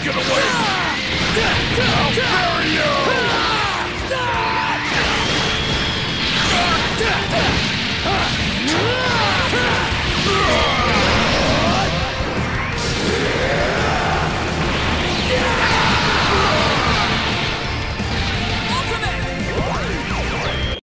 Get away! I'll bury you!